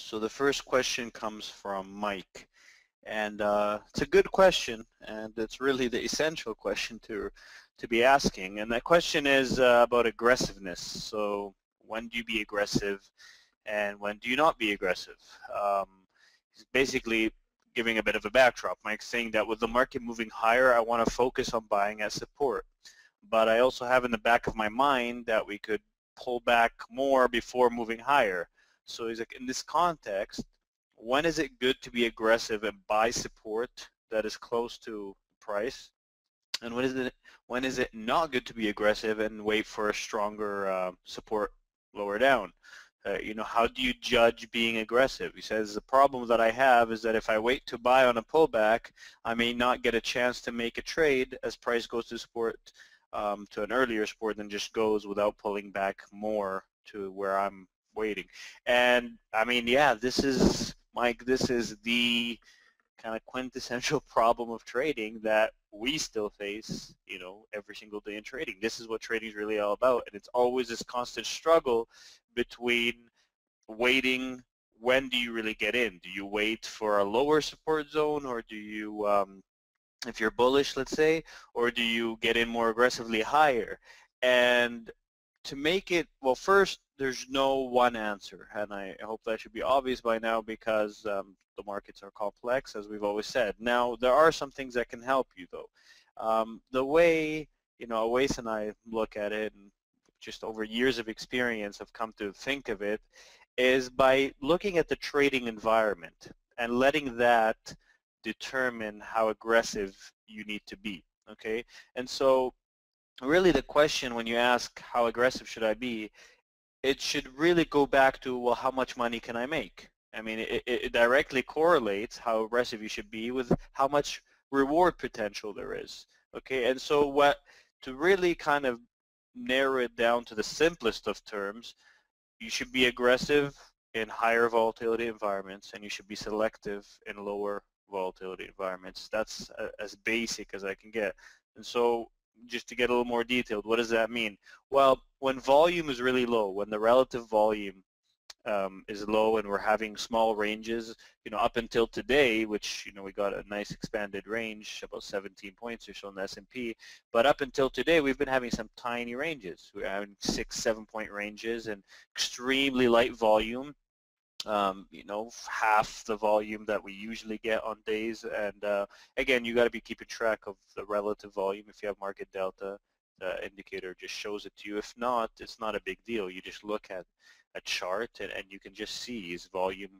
So the first question comes from Mike. And uh, it's a good question, and it's really the essential question to to be asking. And that question is uh, about aggressiveness. So when do you be aggressive, and when do you not be aggressive? Um, he's basically giving a bit of a backdrop. Mike's saying that with the market moving higher, I want to focus on buying at support. But I also have in the back of my mind that we could pull back more before moving higher. So he's like, in this context, when is it good to be aggressive and buy support that is close to price? And when is it when is it not good to be aggressive and wait for a stronger uh, support lower down? Uh, you know, how do you judge being aggressive? He says the problem that I have is that if I wait to buy on a pullback, I may not get a chance to make a trade as price goes to support um, to an earlier support than just goes without pulling back more to where I'm waiting. And I mean, yeah, this is Mike, this is the kind of quintessential problem of trading that we still face, you know, every single day in trading. This is what trading is really all about, and it's always this constant struggle between waiting. When do you really get in? Do you wait for a lower support zone, or do you, um, if you're bullish, let's say, or do you get in more aggressively higher? And to make it, well, first, there's no one answer, and I hope that should be obvious by now because um, the markets are complex, as we've always said. Now, there are some things that can help you, though. Um, the way, you know, Awais and I look at it, and just over years of experience have come to think of it, is by looking at the trading environment and letting that determine how aggressive you need to be, okay? And so really the question when you ask how aggressive should I be, it should really go back to, well, how much money can I make? I mean, it, it directly correlates how aggressive you should be with how much reward potential there is. Okay, and so what to really kind of narrow it down to the simplest of terms, you should be aggressive in higher volatility environments and you should be selective in lower volatility environments. That's uh, as basic as I can get. And so just to get a little more detailed, what does that mean? Well, when volume is really low, when the relative volume um, is low and we're having small ranges, you know, up until today, which, you know, we got a nice expanded range, about 17 points or so in the S&P, but up until today, we've been having some tiny ranges. We're having six, seven point ranges and extremely light volume, um, you know, half the volume that we usually get on days. And uh, again, you got to be keeping track of the relative volume. If you have market delta, the indicator just shows it to you. If not, it's not a big deal. You just look at a chart and, and you can just see is volume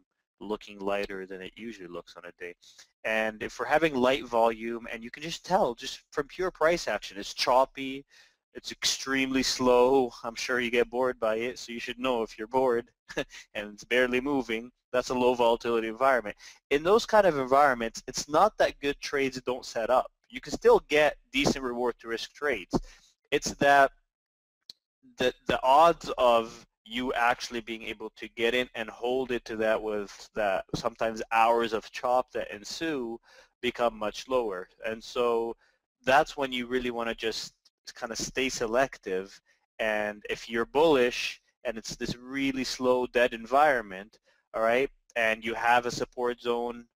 looking lighter than it usually looks on a day. And if we're having light volume, and you can just tell just from pure price action, it's choppy, it's extremely slow. I'm sure you get bored by it, so you should know if you're bored and it's barely moving, that's a low volatility environment. In those kind of environments, it's not that good trades don't set up. You can still get decent reward to risk trades. It's that the, the odds of you actually being able to get in and hold it to that with that sometimes hours of chop that ensue become much lower. And so that's when you really want to just kind of stay selective. And if you're bullish and it's this really slow, dead environment, all right, and you have a support zone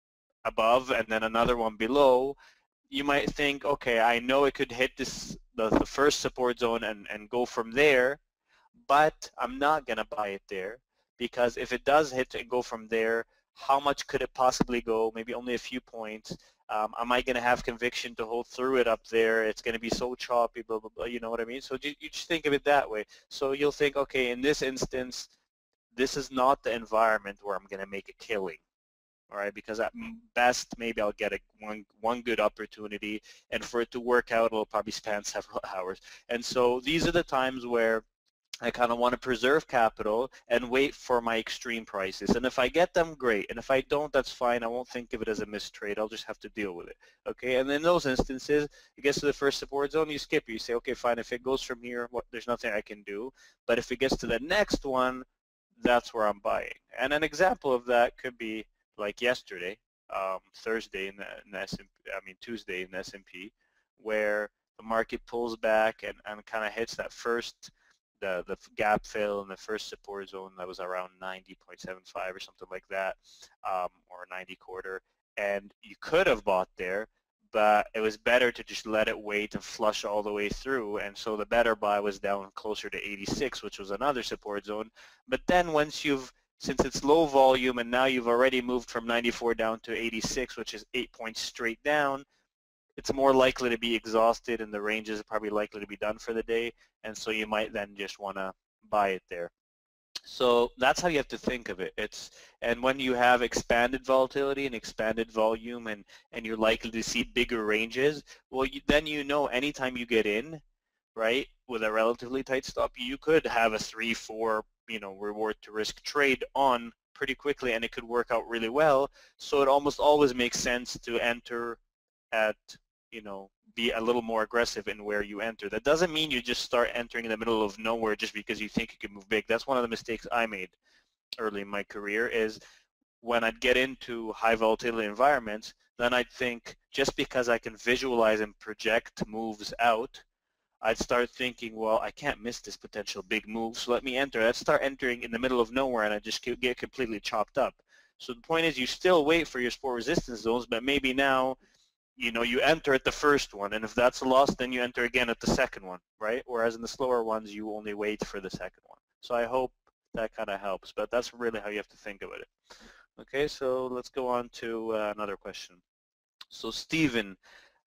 above and then another one below, you might think, okay, I know it could hit this the, the first support zone and, and go from there, but I'm not going to buy it there because if it does hit and go from there, how much could it possibly go? Maybe only a few points. Um, am I going to have conviction to hold through it up there? It's going to be so choppy, blah, blah, blah. You know what I mean? So you, you just think of it that way. So you'll think, okay, in this instance, this is not the environment where I'm going to make a killing. All right, because at best, maybe I'll get a one, one good opportunity, and for it to work out, it'll probably span several hours. And so these are the times where I kind of want to preserve capital and wait for my extreme prices. And if I get them, great. And if I don't, that's fine. I won't think of it as a missed trade. I'll just have to deal with it. Okay. And in those instances, it gets to the first support zone, you skip. You say, okay, fine. If it goes from here, what, there's nothing I can do. But if it gets to the next one, that's where I'm buying. And an example of that could be like yesterday, um, Thursday in the, in the S&P, I mean Tuesday in the S&P, where the market pulls back and, and kind of hits that first the, the gap fill in the first support zone that was around 90.75 or something like that, um, or 90 quarter, and you could have bought there, but it was better to just let it wait and flush all the way through, and so the better buy was down closer to 86, which was another support zone. But then once you've since it's low volume and now you've already moved from 94 down to 86, which is eight points straight down, it's more likely to be exhausted and the range is probably likely to be done for the day and so you might then just want to buy it there. So that's how you have to think of it. It's and when you have expanded volatility and expanded volume and and you're likely to see bigger ranges, well you, then you know anytime you get in, right, with a relatively tight stop, you could have a three, four, you know, reward to risk trade on pretty quickly and it could work out really well. So it almost always makes sense to enter at you know, be a little more aggressive in where you enter. That doesn't mean you just start entering in the middle of nowhere just because you think you can move big. That's one of the mistakes I made early in my career is when I'd get into high volatility environments, then I'd think just because I can visualize and project moves out, I'd start thinking, well, I can't miss this potential big move, so let me enter. I'd start entering in the middle of nowhere and I just get completely chopped up. So the point is you still wait for your support resistance zones, but maybe now you know, you enter at the first one, and if that's a loss, then you enter again at the second one, right? Whereas in the slower ones, you only wait for the second one. So I hope that kind of helps, but that's really how you have to think about it. Okay, so let's go on to uh, another question. So Stephen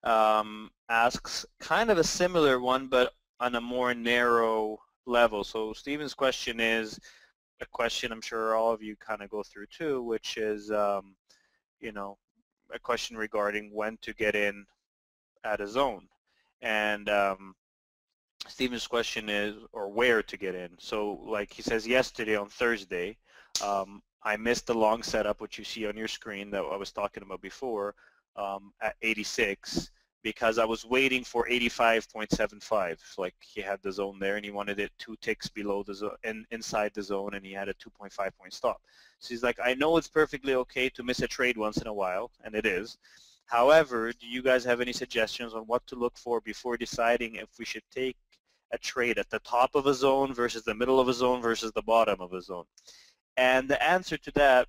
um, asks kind of a similar one, but on a more narrow level. So Stephen's question is a question I'm sure all of you kind of go through too, which is, um, you know, a question regarding when to get in at a zone. And um, Stephen's question is, or where to get in. So like he says yesterday on Thursday, um, I missed the long setup, which you see on your screen that I was talking about before, um, at 86 because I was waiting for 85.75. Like he had the zone there and he wanted it two ticks below the zone, in, inside the zone and he had a 2.5 point stop. So he's like, I know it's perfectly okay to miss a trade once in a while, and it is. However, do you guys have any suggestions on what to look for before deciding if we should take a trade at the top of a zone versus the middle of a zone versus the bottom of a zone? And the answer to that,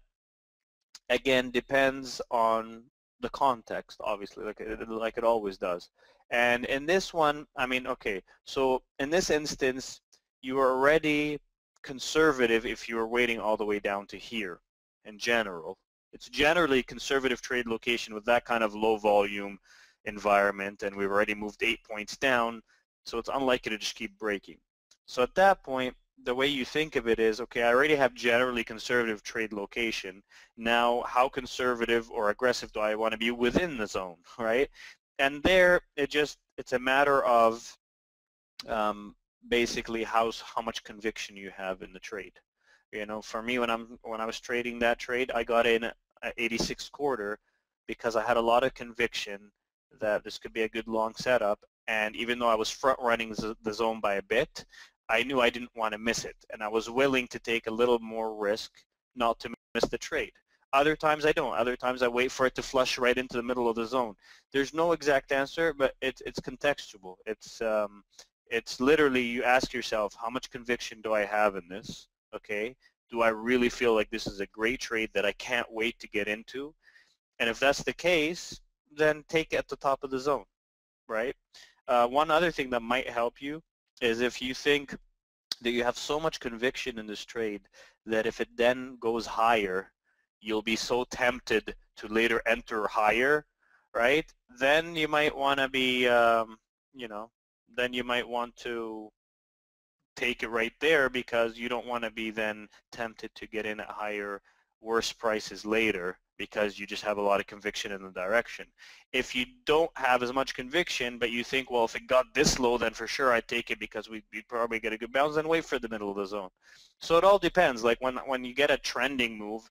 again, depends on the context, obviously, like it, like it always does. And in this one, I mean, okay, so in this instance, you are already conservative if you are waiting all the way down to here in general. It's generally conservative trade location with that kind of low volume environment, and we've already moved eight points down, so it's unlikely to just keep breaking. So at that point, the way you think of it is, okay, I already have generally conservative trade location. Now, how conservative or aggressive do I want to be within the zone, right? And there, it just, it's a matter of um, basically how, how much conviction you have in the trade. You know, for me, when I'm when I was trading that trade, I got in at 86 quarter because I had a lot of conviction that this could be a good long setup. And even though I was front running the zone by a bit, I knew I didn't want to miss it, and I was willing to take a little more risk not to miss the trade. Other times I don't. Other times I wait for it to flush right into the middle of the zone. There's no exact answer, but it's it's contextual. It's um, it's literally you ask yourself, how much conviction do I have in this? Okay, do I really feel like this is a great trade that I can't wait to get into? And if that's the case, then take it at the top of the zone, right? Uh, one other thing that might help you is if you think that you have so much conviction in this trade that if it then goes higher, you'll be so tempted to later enter higher, right? Then you might want to be, um, you know, then you might want to take it right there because you don't want to be then tempted to get in at higher, worse prices later because you just have a lot of conviction in the direction. If you don't have as much conviction, but you think, well, if it got this low, then for sure I'd take it because we'd, we'd probably get a good bounce, then wait for the middle of the zone. So it all depends. Like when, when you get a trending move,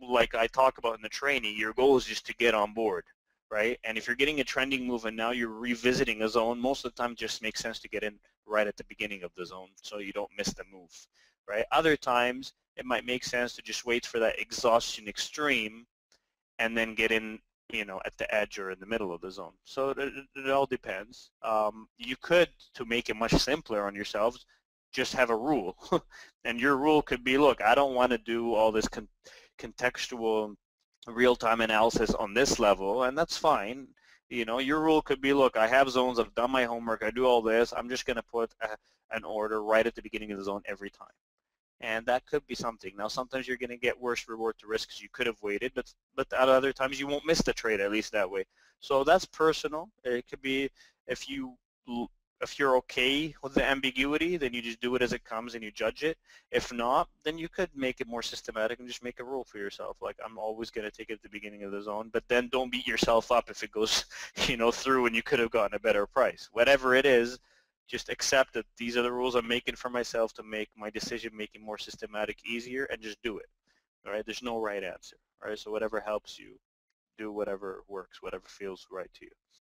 like I talk about in the training, your goal is just to get on board, right? And if you're getting a trending move and now you're revisiting a zone, most of the time just makes sense to get in right at the beginning of the zone so you don't miss the move, right? Other times, it might make sense to just wait for that exhaustion extreme and then get in you know, at the edge or in the middle of the zone. So it, it all depends. Um, you could, to make it much simpler on yourselves, just have a rule. and your rule could be, look, I don't want to do all this con contextual real-time analysis on this level, and that's fine. You know, your rule could be, look, I have zones, I've done my homework, I do all this, I'm just going to put a, an order right at the beginning of the zone every time. And that could be something. Now, sometimes you're going to get worse reward to risk because you could have waited, but but at other times you won't miss the trade, at least that way. So that's personal. It could be if you if you're okay with the ambiguity, then you just do it as it comes and you judge it. If not, then you could make it more systematic and just make a rule for yourself. Like I'm always going to take it at the beginning of the zone, but then don't beat yourself up if it goes, you know, through and you could have gotten a better price. Whatever it is, just accept that these are the rules I'm making for myself to make my decision making more systematic, easier, and just do it. All right, there's no right answer. All right, so whatever helps you, do whatever works, whatever feels right to you.